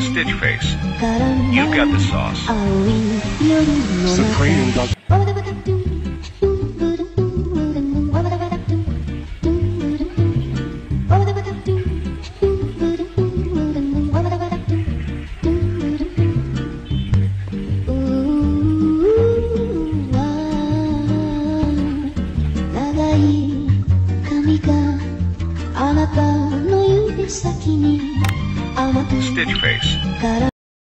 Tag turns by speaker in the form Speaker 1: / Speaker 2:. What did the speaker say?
Speaker 1: Stitch Face, you got the sauce.
Speaker 2: Supreme Dog.
Speaker 1: Stitch Face